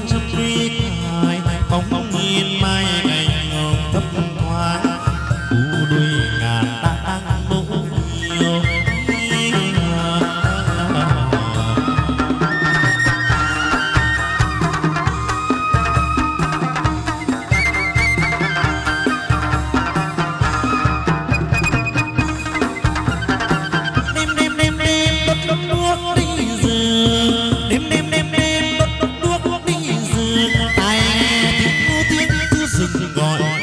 to breathe. gone.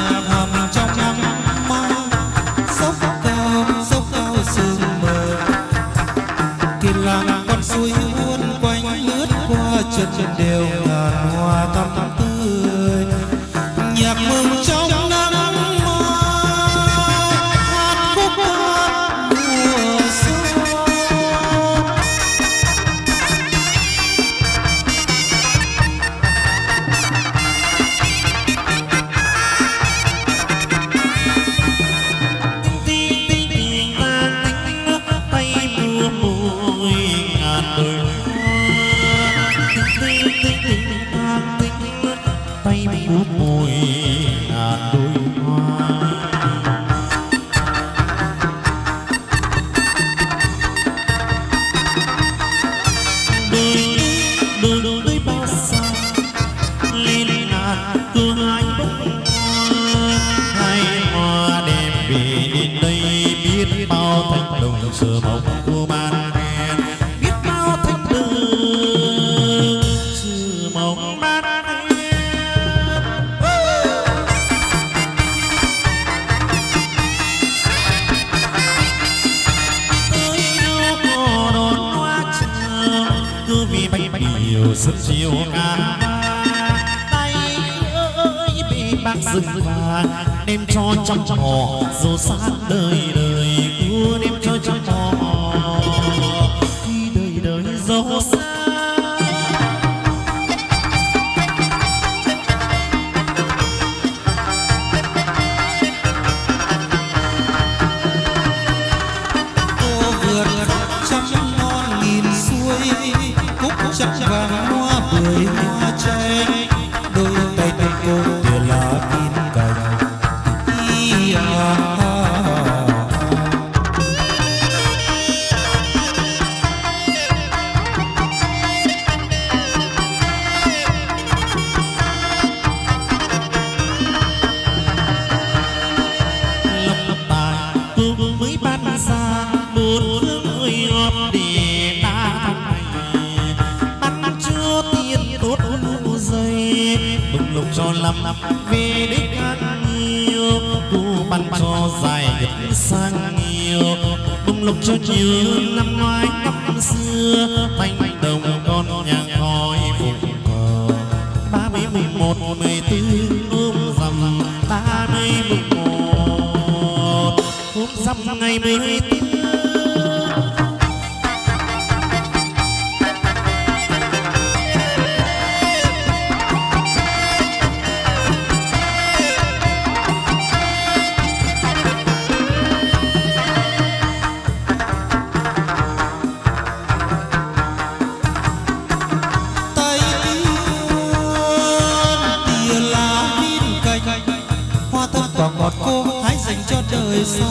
ভূমি Thank you. chiều sức chiều ca. Tay ơi, bị bạc rừng và đêm cho trong họ dù xa đời bừng lục cho lắm, vì đích ăn nhiều tu bắn cho dài nhật sang nhiều. Bừng lục cho nhiều năm ngoái năm xưa thành đồng con nhà khói vùng thờ ba mươi mười một mười tư ôm dầm, ba mươi mười một ôm dăm ngày mười tư पैसा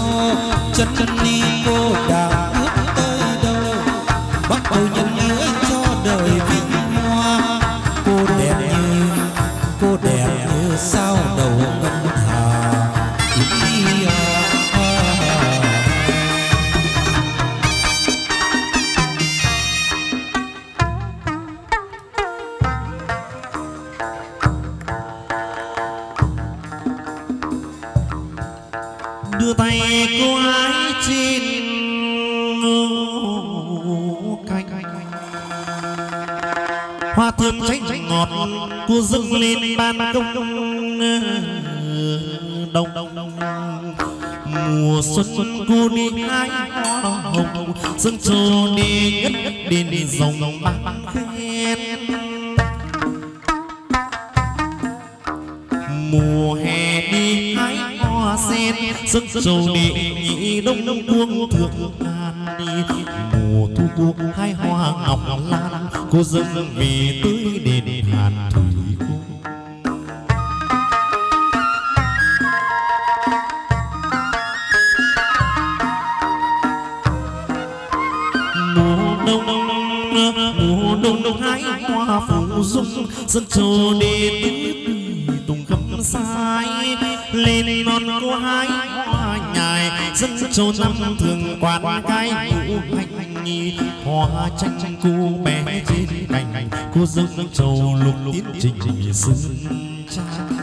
चटनी को đưa tay cô ái trên cánh hoa thơm tránh ngọt, cô dâng lên ban công ờ, đông đông mùa xuân cô đi hái hoa hồng, dâng cho đi ngất đền rồng băng khen mùa hè đi hái hoa sen dâng trầu đi nhị đông đông buông thượng ngàn đi. mùa thu cô hái hoa ngọc lan cô dâng về tới đền hàn thủy mùa đông đông hái hoa phủ dung dân trồ đệ tứ tùng sai. Lên non cô hái hoa nhài, dân châu năm thường quạt cái vũ hành nhi hoa tranh tranh cô bé trên cành, cô dân châu lục tiến trình xưng cha.